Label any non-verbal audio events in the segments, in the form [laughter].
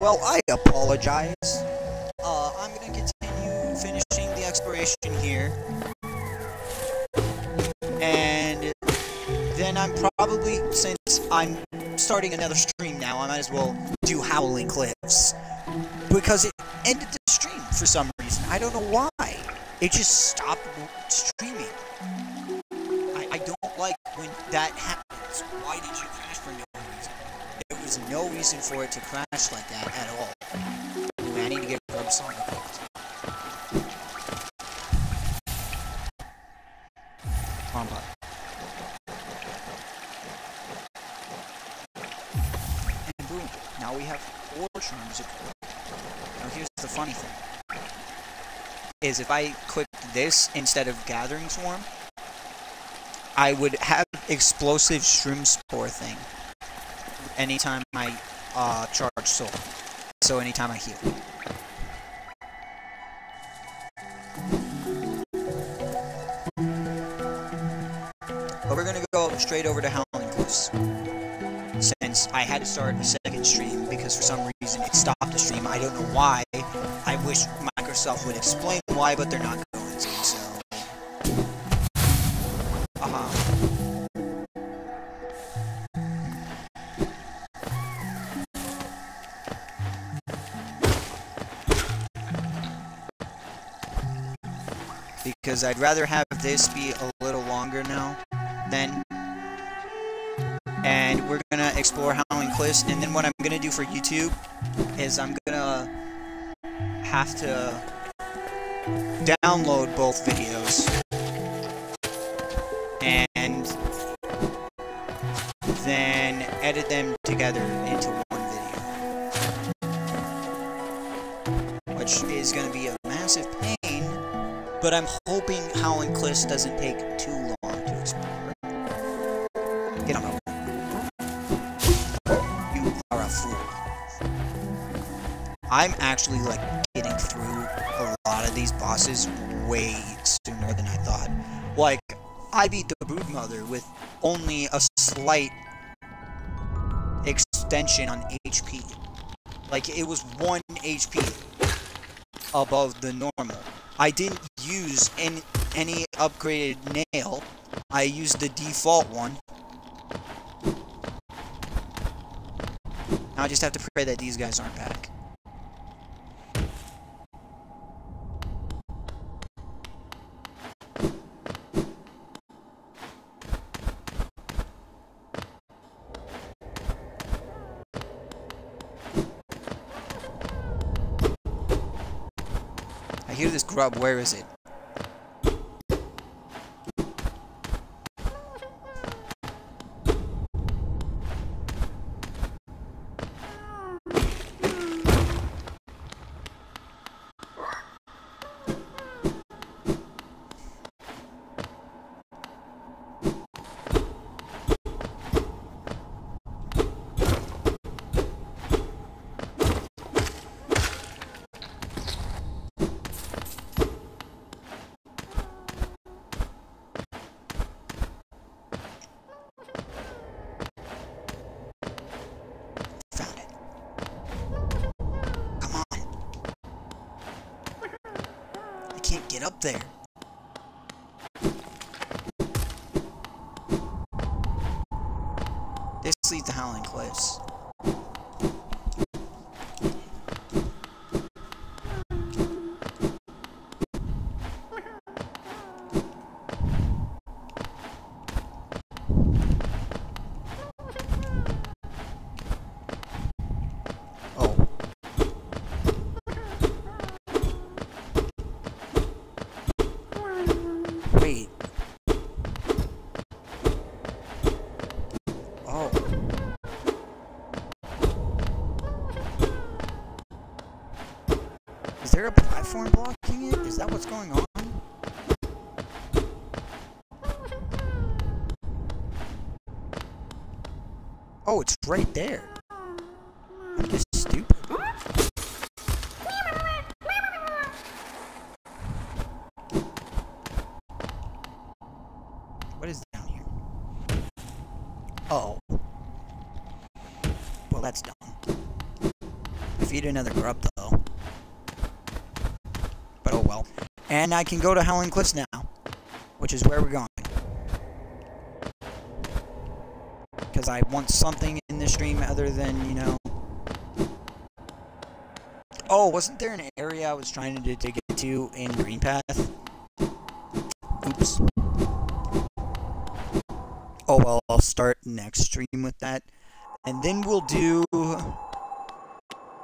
Well, I apologize. Uh, I'm gonna continue finishing the exploration here. And then I'm probably, since I'm starting another stream now, I might as well do Howling Cliffs. Because it ended the stream for some reason. I don't know why. It just stopped streaming. I, I don't like when that happens. Why did you crash for no reason? There was no reason for it to crash like that at all. I need to get Grubsong hooked. Come. And boom, now we have four equipped. Now here's the funny thing. Is if I click this instead of Gathering Swarm, I would have explosive shroom spore thing anytime I uh, charge soul. So anytime I heal. But we're gonna go straight over to Howling Cliffs. Since I had to start a second stream because for some reason it stopped the stream. I don't know why. I wish Microsoft would explain why, but they're not going to, so. Because I'd rather have this be a little longer now than and we're gonna explore Howling Cliffs. And then what I'm gonna do for YouTube is I'm gonna have to download both videos and then edit them together into one video, which is gonna be a massive pain. But I'm hoping Howling Cliffs doesn't take too long to explore. Get on my you are a fool. I'm actually like getting through a lot of these bosses way sooner than I thought. Like, I beat the Broodmother with only a slight extension on HP. Like, it was 1 HP above the normal. I didn't use any, any upgraded nail. I used the default one. Now I just have to pray that these guys aren't back. Grub, where is it? Can't get up there. There a platform blocking it? Is that what's going on? Oh, it's right there. I'm just stupid. What is down here? Oh. Well, that's dumb. Defeat another grub, though. But oh well. And I can go to Howling Cliffs now, which is where we're going. Because I want something in the stream other than, you know... Oh, wasn't there an area I was trying to, to get to in Greenpath? Oops. Oh well, I'll start next stream with that. And then we'll do...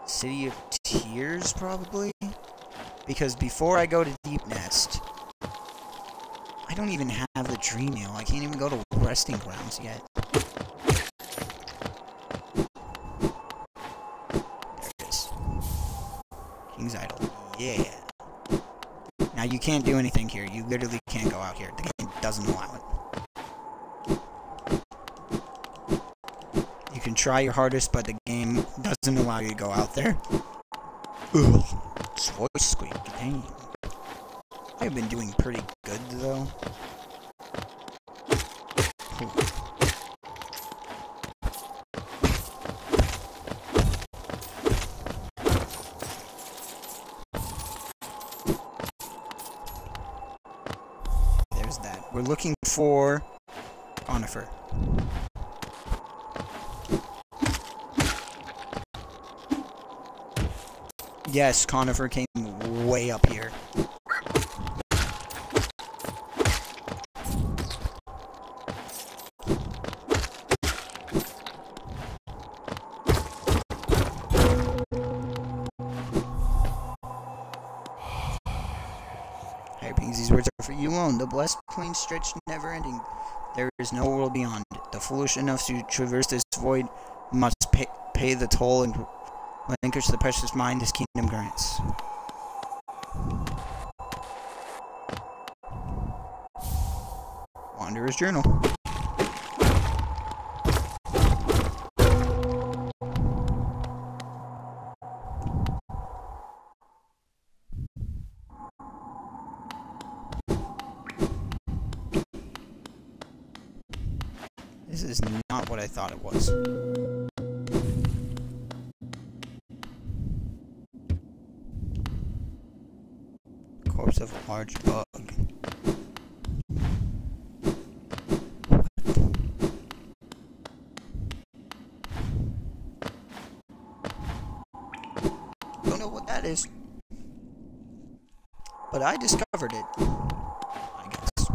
City of Tears, probably? Because before I go to Deepnest, I don't even have the Dream Nail. I can't even go to Resting Grounds yet. There it is. King's Idol. Yeah. Now you can't do anything here. You literally can't go out here. The game doesn't allow it. You can try your hardest, but the game doesn't allow you to go out there. Ugh. Voice squeak. Dang. I've been doing pretty good, though. There's that. We're looking for Cornifer. Yes, Cornifer came way up here. These words for you alone. The blessed plain stretch never ending. There is no world beyond. The foolish enough to traverse this void must pay, pay the toll and Relinquish the precious mind this kingdom grants. Wanderer's Journal. This is not what I thought it was. Of a large bug. Don't know what that is. But I discovered it. I guess.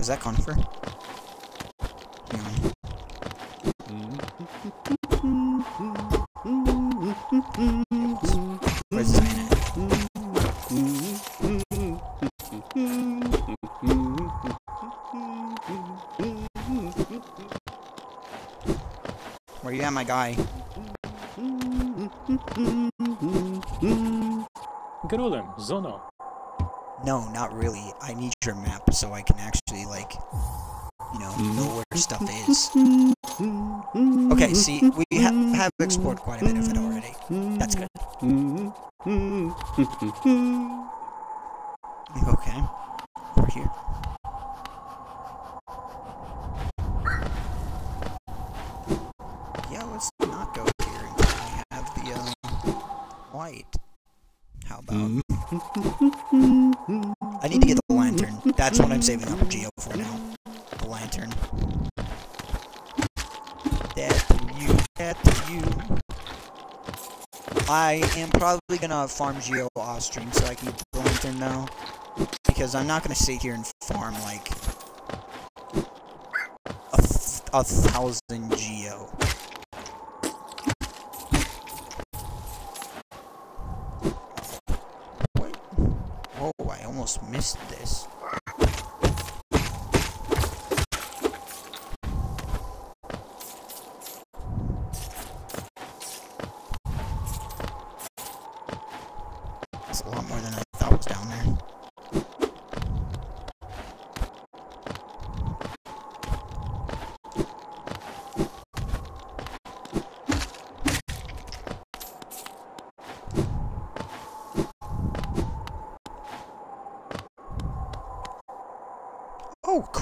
Is that cornifer? Where you at, my guy? Grolem, Zono. No, not really. I need your map so I can actually, like, you know, know where stuff is. Okay, see, we ha have explored quite a bit of it already. That's good. [laughs] Okay, over here. Yeah, let's not go here until we have the, um, light. How about... I need to get the lantern. That's what I'm saving up Geo for now. The lantern. That to you, that to you. I am farm Geo off stream so I can get lantern now. Because I'm not gonna sit here and farm like a, th a thousand Geo. What? Oh, I almost missed this.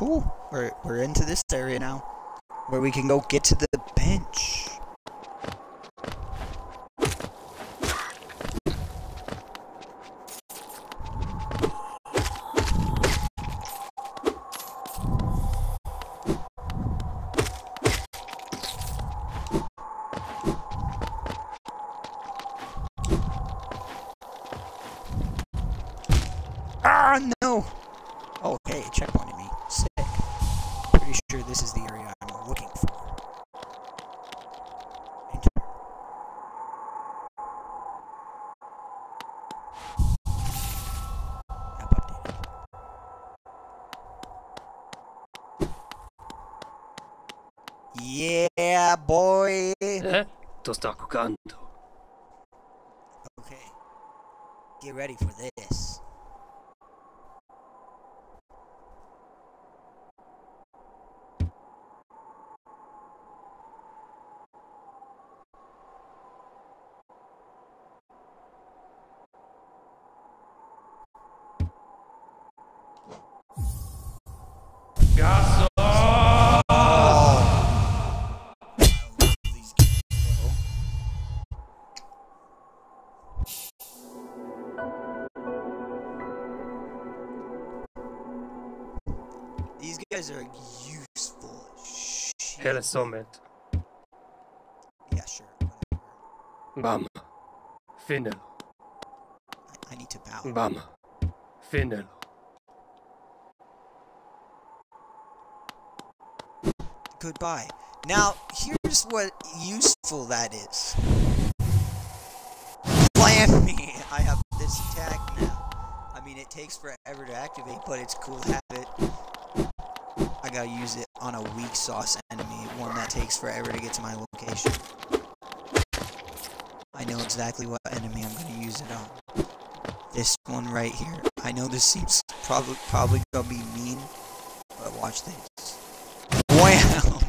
Cool. We're, we're into this area now. Where we can go get to the boy! Eh? To sta giocando. Okay. Get ready for this. Guys are useful as shit. Hele sommet. Yeah, sure. Whatever. Bam. Finnelo. I, I need to bow. Bam. Finnelo. Goodbye. Now, here's what useful that is. Plan me! I have this attack now. I mean, it takes forever to activate, but it's cool to have it. I gotta use it on a weak sauce enemy, one that takes forever to get to my location. I know exactly what enemy I'm gonna use it on. This one right here. I know this seems probably probably gonna be mean, but watch this. Wow!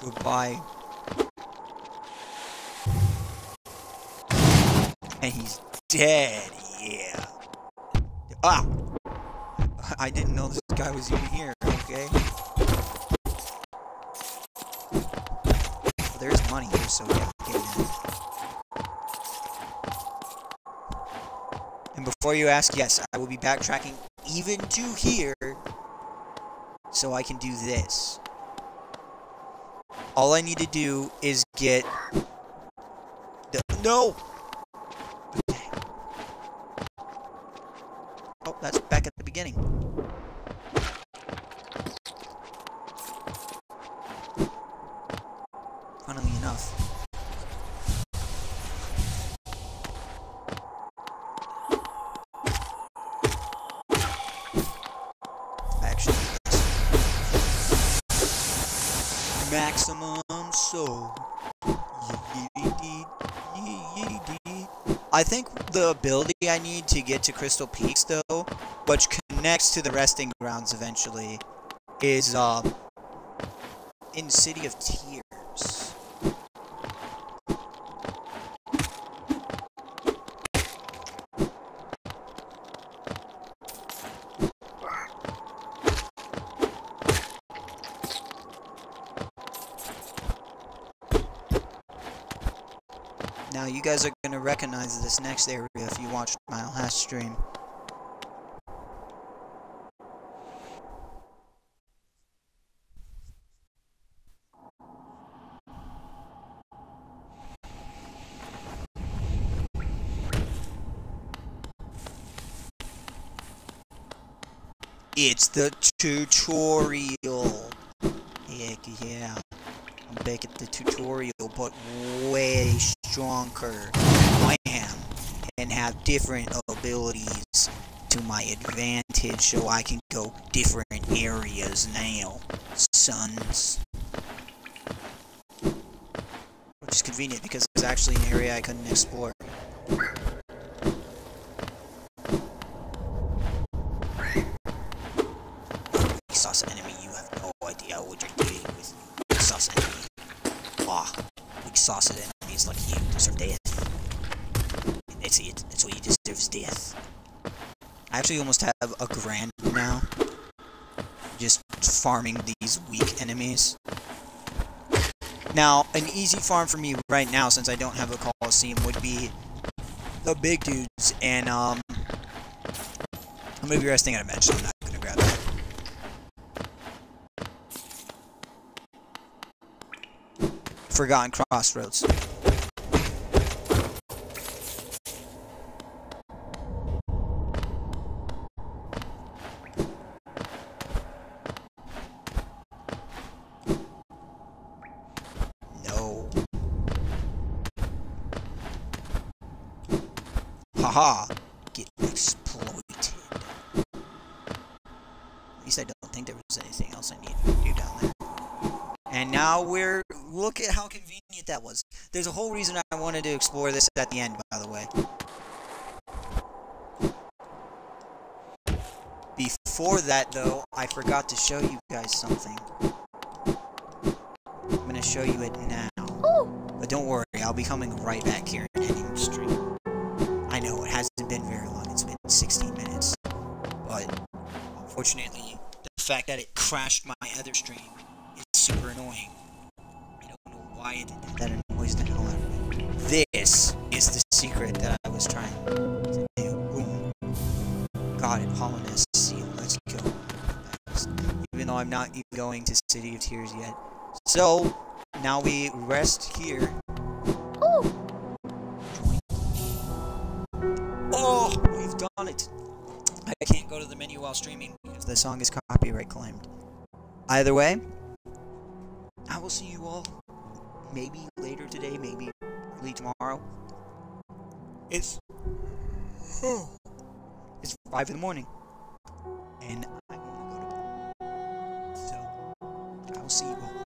[laughs] Goodbye. And he's dead, yeah. Ah! I didn't know this guy was even here, okay? Well, there's money here, so yeah, in. And before you ask, yes, I will be backtracking even to here so I can do this. All I need to do is get the no. Oh, that's back at the beginning. Funnily enough. Maximum so. I think the ability I need to get to Crystal Peaks, though, which connects to the resting grounds eventually, is um in City of Tears. Now you guys are recognize this next area if you watched my last stream. It's the tutorial. Heck yeah. I'm back at the tutorial, but way stronger. Wham! And have different abilities to my advantage so I can go different areas now, sons. Which is convenient because there's actually an area I couldn't explore. I actually almost have a grand now. just farming these weak enemies. Now, an easy farm for me right now, since I don't have a Coliseum, would be the big dudes, and um, I'm gonna be resting at a bench, so I'm not gonna grab that. Forgotten Crossroads. No. Haha. Get exploited. At least I don't think there was anything else I needed to do down there. And now we're... Look at how convenient that was. There's a whole reason I wanted to explore this at the end, by the way. Before that, though, I forgot to show you guys something. I'm gonna show you it now. But don't worry, I'll be coming right back here and ending the hasn't been very long, it's been 16 minutes. But, unfortunately, the fact that it crashed my other stream is super annoying. I don't know why it did that. That annoys the hell out of me. This is the secret that I was trying to do. Boom. Got it, Hallownest Seal. Let's go. Even though I'm not even going to City of Tears yet. So, now we rest here. Menu while streaming because the song is copyright claimed. Either way, I will see you all maybe later today, maybe early tomorrow. It's [sighs] it's five in the morning, and I want to go to bed. So I will see you all